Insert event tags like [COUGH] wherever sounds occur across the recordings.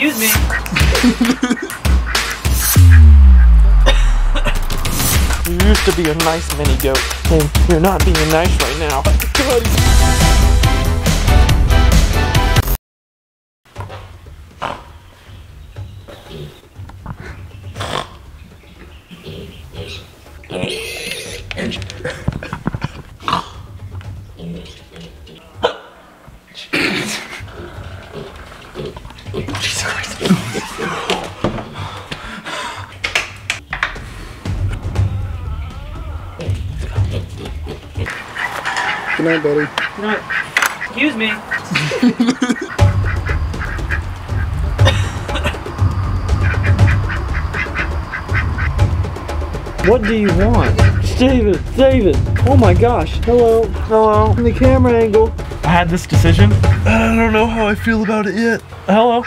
Excuse me. You used to be a nice mini goat, and you're not being nice right now. [LAUGHS] Good night, buddy. No. Excuse me. What do you want? Steven, Steven, oh my gosh. Hello, hello. In the camera angle. I had this decision. I don't know how I feel about it yet. Hello.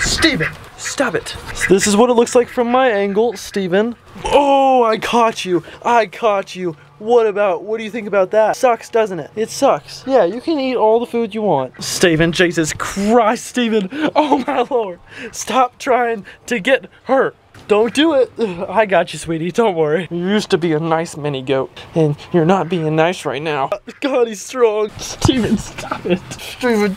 Steven, stop it. This is what it looks like from my angle, Steven. Oh, I caught you. I caught you. What about, what do you think about that? Sucks, doesn't it? It sucks. Yeah, you can eat all the food you want. Steven, Jesus Christ, Steven. Oh my lord. Stop trying to get hurt. Don't do it. [SIGHS] I got you, sweetie. Don't worry. You used to be a nice mini goat, and you're not being nice right now. God, he's strong. Steven, stop it. Steven,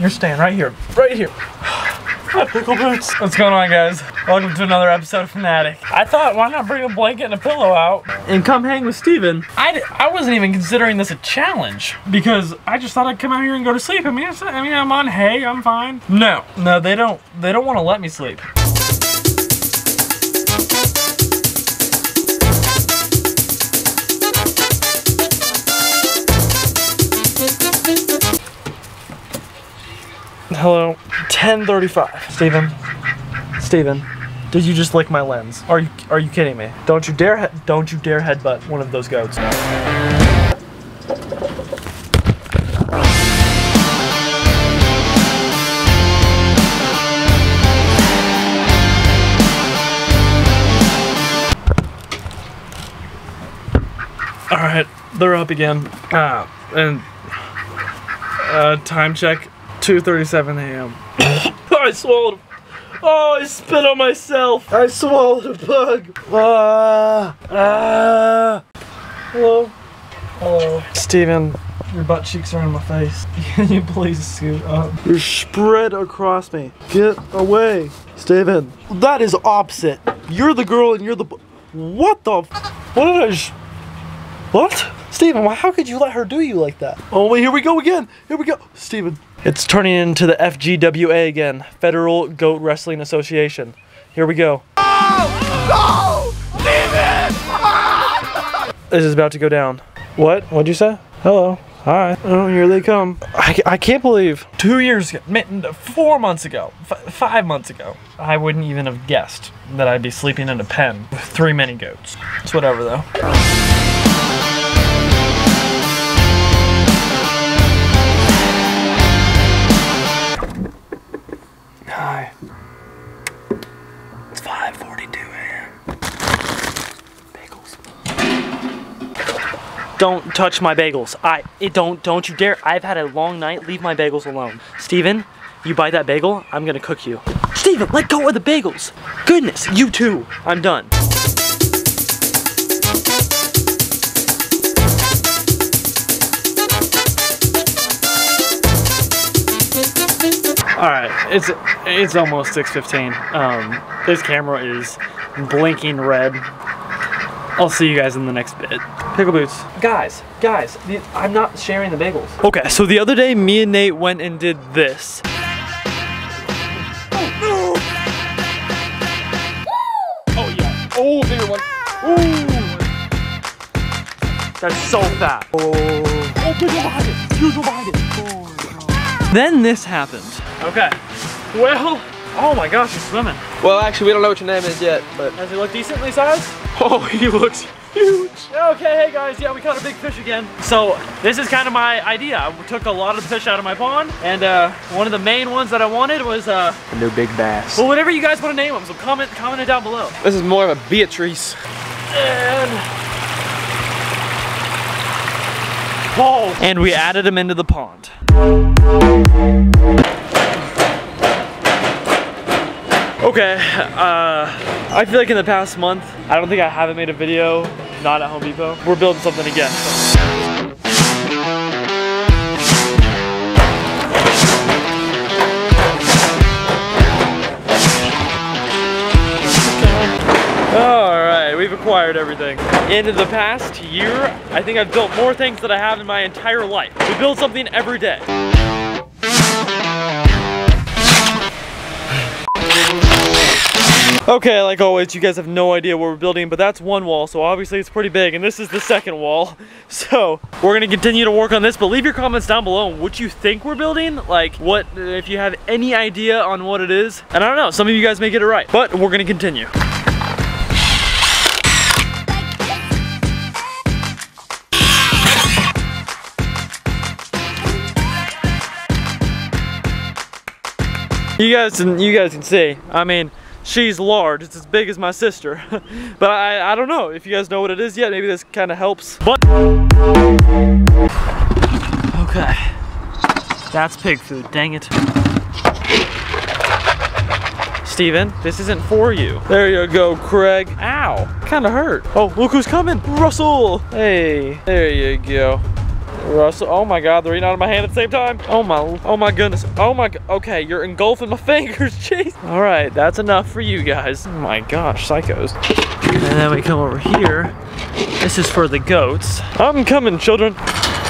you're staying right here. Right here. [SIGHS] Pickle boots. What's going on, guys? Welcome to another episode of Finatic. I thought, why not bring a blanket and a pillow out? And come hang with Steven. I, d- I wasn't even considering this a challenge because I just thought I'd come out here and go to sleep. I mean, it's, I mean, I'm on hay, I'm fine. No, no, they don't. They don't want to let me sleep. Hello. 1035. Steven. Steven. Did you just lick my lens? Are you are you kidding me? Don't you dare don't you dare headbutt one of those goats. All right, they're up again. Ah, and uh, time check, 2:37 a.m. [COUGHS] I swallowed. Oh, I spit on myself. I swallowed a bug. Ah, ah. Hello. Hello. Steven, your butt cheeks are in my face. [LAUGHS] Can you please scoot up? You're spread across me. Get away. Steven, that is opposite. You're the girl and you're the. What the? f- What did I? Sh- what? Steven, why- how could you let her do you like that? Oh, wait, here we go again. Here we go. Steven. It's turning into the FGWA again Federal Goat Wrestling Association. Here we go. This is about to go down. What? What'd you say? Hello. Hi. Oh, here they come. I, I can't believe. Two years ago, four months ago, five months ago, I wouldn't even have guessed that I'd be sleeping in a pen with three mini goats. It's whatever though. Don't touch my bagels. I it don't don't you dare. I've had a long night. Leave my bagels alone. Steven, you buy that bagel, I'm to cook you. Steven, let go of the bagels. Goodness, you too. I'm done. All right, it's it's almost 6:15. Um, this camera is blinking red. I'll see you guys in the next bit. Pickle boots, guys, guys. I'm not sharing the bagels. Okay, so the other day, me and Nate went and did this. Oh yeah. Oh, bigger one. Ooh. That's so fat. Oh. Oh, big behind it. Huge one behind it. Then this happened. Okay. Well, oh my gosh, you're swimming. Well, actually, we don't know what your name is yet, but Does it look decently sized? [LAUGHS] Oh, he looks huge. Okay, hey guys, yeah, we caught a big fish again. So this is kind of my idea. I took a lot of the fish out of my pond, and uh, one of the main ones that I wanted was, uh, new big bass. well, whatever you guys want to name them. So comment, comment it down below. This is more of a Beatrice. And oh, and we added him into the pond. Okay, uh, I feel like in the past month, I don't think I haven't made a video not at Home Depot. We're building something again. so. We've acquired everything. In the past year, I think I've built more things than I have in my entire life. We build something every day. [LAUGHS] Okay, like always, you guys have no idea what we're building, but that's one wall, so obviously it's pretty big, and this is the second wall. [LAUGHS] So, we're gonna continue to work on this, but leave your comments down below what you think we're building, like what, if you have any idea on what it is. And I don't know, some of you guys may get it right, but we're gonna continue. You guys you guys can see, I mean, she's large, it's as big as my sister. [LAUGHS] but I, I don't know, if you guys know what it is yet, maybe this kind of helps. But, okay, that's pig food, dang it. Steven, this isn't for you. There you go, Craig. Ow, kinda hurt. Oh, look who's coming, Russell. Hey, there you go. Russell, oh my God, they're eating out of my hand at the same time. Oh my, oh my goodness. Oh my, okay, you're engulfing my [LAUGHS] fingers, jeez. All right, that's enough for you guys. Oh my gosh, psychos. And then we come over here. This is for the goats. I'm coming, children.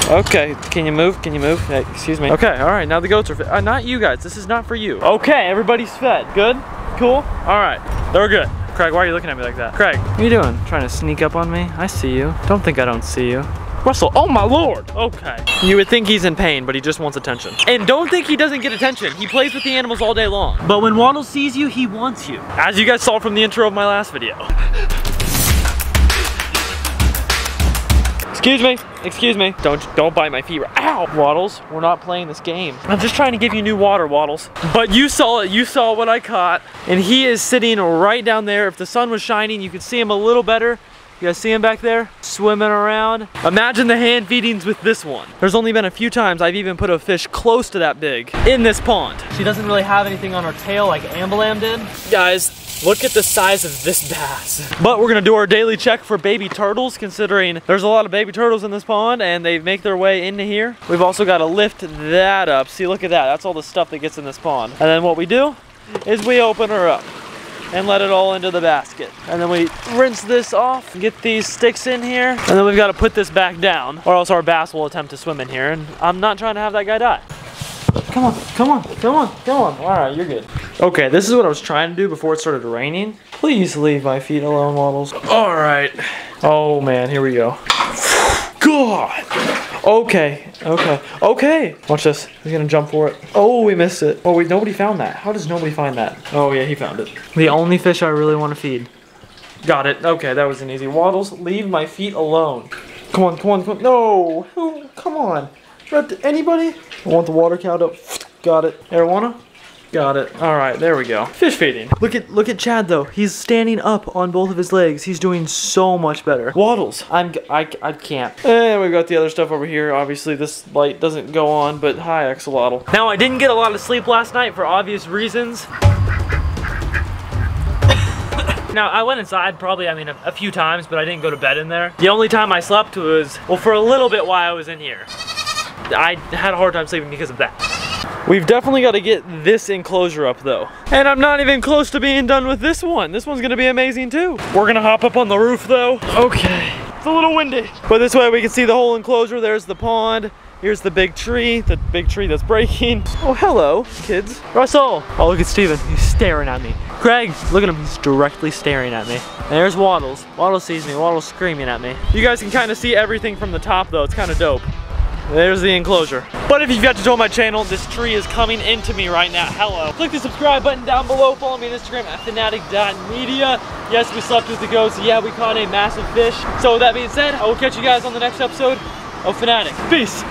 Okay, can you move? Can you move? Hey, excuse me. Okay, all right, now the goats are. Uh, not you guys, this is not for you. Okay, everybody's fed. Good? Cool? All right, they're good. Craig, why are you looking at me like that? Craig, what are you doing? Trying to sneak up on me? I see you. Don't think I don't see you. Russell, oh my lord. Okay. You would think he's in pain, but he just wants attention. And don't think he doesn't get attention. He plays with the animals all day long. But when Waddle sees you, he wants you. As you guys saw from the intro of my last video. Excuse me, excuse me. Don't don't bite my feet. Ow! Waddles, we're not playing this game. I'm just trying to give you new water, Waddles. But you saw it, you saw what I caught. And he is sitting right down there. If the sun was shining, you could see him a little better. You guys see him back there? Swimming around. Imagine the hand feedings with this one. There's only been a few times I've even put a fish close to that big in this pond. She doesn't really have anything on her tail like Ambalam did. Guys, look at the size of this bass. But we're gonna do our daily check for baby turtles considering there's a lot of baby turtles in this pond and they make their way into here. We've also gotta lift that up. See, look at that. That's all the stuff that gets in this pond. And then what we do is we open her up and let it all into the basket. And then we rinse this off, get these sticks in here, and then we've got to put this back down or else our bass will attempt to swim in here. And I'm not trying to have that guy die. Come on, come on, come on, come on. All right, you're good. Okay, this is what I was trying to do before it started raining. Please leave my feet alone, Waddles. All right. Oh man, here we go. [SIGHS] God. Okay, okay, okay. Watch this. He's gonna jump for it. Oh, we missed it. Oh wait, nobody found that. How does nobody find that? Oh yeah, he found it. The only fish I really want to feed. Got it. Okay, that was an easy. Waddles, leave my feet alone. Come on, come on, come on. No. Come on. Anybody? I want the water count up. Got it. Arowana? Got it. All right, there we go. Fish feeding. Look at look at Chad though. He's standing up on both of his legs. He's doing so much better. Waddles. I'm I, I can't. And we've got the other stuff over here. Obviously this light doesn't go on, but hi Axolotl. Now I didn't get a lot of sleep last night for obvious reasons. [LAUGHS] Now, I went inside probably, I mean, a, a few times, but I didn't go to bed in there. The only time I slept was, well, for a little bit while I was in here. I had a hard time sleeping because of that. We've definitely got to get this enclosure up though. And I'm not even close to being done with this one. This one's gonna be amazing too. We're gonna hop up on the roof though. Okay, it's a little windy. But this way we can see the whole enclosure. There's the pond. Here's the big tree, the big tree that's breaking. [LAUGHS] Oh, hello, kids. Russell. Oh, look at Steven. He's staring at me. Craig, look at him. He's directly staring at me. And there's Waddles. Waddles sees me. Waddles screaming at me. You guys can kind of see everything from the top though. It's kind of dope. There's the enclosure. But if you've got to join my channel, this tree is coming into me right now. Hello. Click the subscribe button down below. Follow me on Instagram at finatic.media. Yes, we slept with the ghosts. Yeah, we caught a massive fish. So with that being said, I will catch you guys on the next episode of Finatic. Peace.